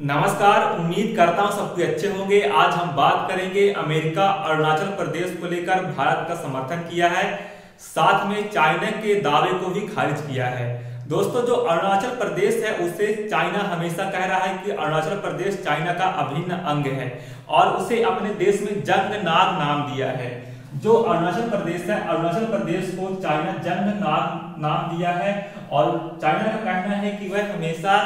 नमस्कार, उम्मीद करता हूँ सब अच्छे होंगे। आज हम बात करेंगे अमेरिका, अरुणाचल प्रदेश को लेकर भारत का समर्थन किया है। साथ में चाइना के दावे को भी खारिज किया है। दोस्तों, जो अरुणाचल प्रदेश है, उसे चाइना हमेशा कह रहा है कि अरुणाचल प्रदेश चाइना का अभिन्न अंग है और उसे अपने देश में जंग नाग नाम दिया है। जो अरुणाचल प्रदेश है, अरुणाचल प्रदेश को चाइना जंग नाग नाम दिया है और चाइना का कहना है कि वह हमेशा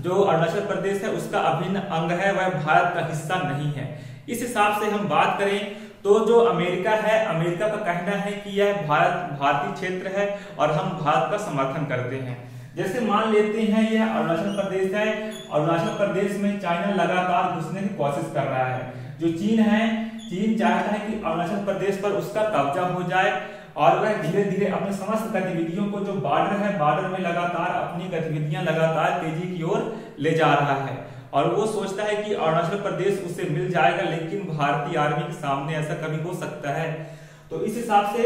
जो अरुणाचल प्रदेश है, उसका अभिन्न अंग है, वह भारत का हिस्सा नहीं है। इस हिसाब से हम बात करें तो जो अमेरिका है, अमेरिका का कहना है कि यह भारत, भारतीय क्षेत्र है और हम भारत का समर्थन करते हैं। जैसे मान लेते हैं, यह अरुणाचल प्रदेश है, अरुणाचल प्रदेश में चाइना लगातार घुसने की कोशिश कर रहा है। जो चीन है, चीन चाहता है कि अरुणाचल प्रदेश पर उसका कब्जा हो जाए और वह धीरे धीरे अपने समस्त गतिविधियों को जो बॉर्डर है बॉर्डर में लगातार अपनी गतिविधियाँ लगातार तेज़ी की ओर ले जा रहा है। और वो सोचता है कि अरुणाचल प्रदेश उसे मिल जाएगा, लेकिन भारतीय आर्मी के सामने ऐसा कभी हो सकता है। तो इस हिसाब से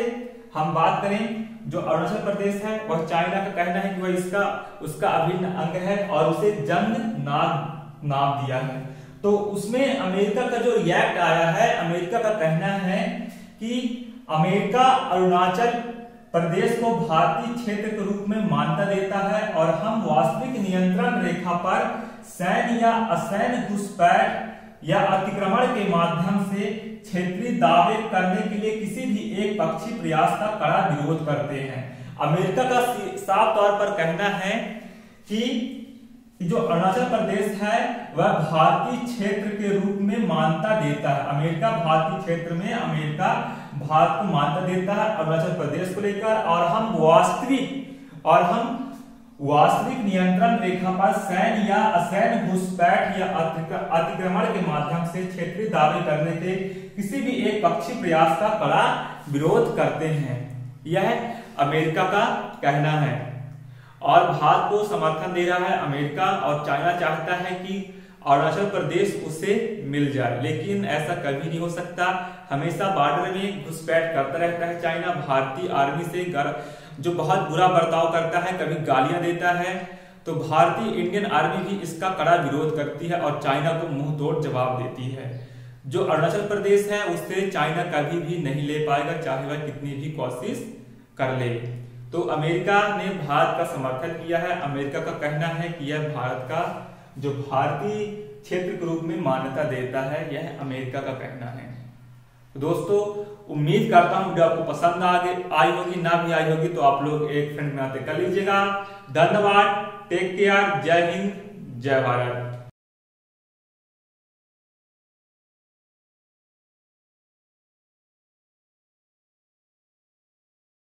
हम बात करें, जो अरुणाचल प्रदेश है, वह चाइना का कहना है कि वह इसका, उसका अभिन्न अंग है और उसे जंग नाम नाम दिया है। तो उसमें अमेरिका का जो रिएक्ट आया है, अमेरिका का कहना है कि अमेरिका अरुणाचल प्रदेश को भारतीय क्षेत्र के रूप में मान्यता देता है और हम वास्तविक नियंत्रण रेखा पर सैन्य या असैन्य घुसपैठ या अतिक्रमण के माध्यम से क्षेत्रीय दावे करने के लिए किसी भी एक पक्षी प्रयास का कड़ा विरोध करते हैं। अमेरिका का साफ़ तौर पर कहना है कि जो अरुणाचल प्रदेश है, वह भारतीय क्षेत्र के रूप में मान्यता देता है। अमेरिका भारतीय क्षेत्र में अमेरिका भारत को मान्यता देता है, अरुणाचल प्रदेश को लेकर, और हम वास्तविक, और हम वास्तविक नियंत्रण रेखा पर सैन्य या असैन्य घुसपैठ या अतिक्रमण के माध्यम से क्षेत्रीय दावे करने के किसी भी एक पक्षी प्रयास का कड़ा विरोध करते हैं। यह अमेरिका का कहना है। और भारत को समर्थन दे रहा है अमेरिका, और चाइना चाहता है कि अरुणाचल प्रदेश उसे मिल जाए। लेकिन ऐसा कभी नहीं हो सकता। हमेशा बॉर्डर में घुसपैठ करता रहता है चाइना। भारतीय आर्मी से गर, जो बहुत बुरा बर्ताव करता है कभी गालियाँ देता है। तो भारतीय इंडियन आर्मी भी इसका कड़ा विरोध करती है और चाइना को मुँह तोड़ जवाब देती है। जो अरुणाचल प्रदेश है उससे चाइना कभी भी नहीं ले पाएगा चाहे वह कितनी भी कोशिश कर ले। तो अमेरिका ने भारत का समर्थन किया है। अमेरिका का कहना है कि यह भारत का जो भारतीय क्षेत्र के रूप में मान्यता देता है, यह अमेरिका का कहना है। तो दोस्तों, उम्मीद करता हूँ वीडियो आपको पसंद आ आई होगी, ना भी आई होगी तो आप लोग एक फ्रेंड आते कर लीजिएगा। धन्यवाद। Take care. जय हिंद। जय भारत।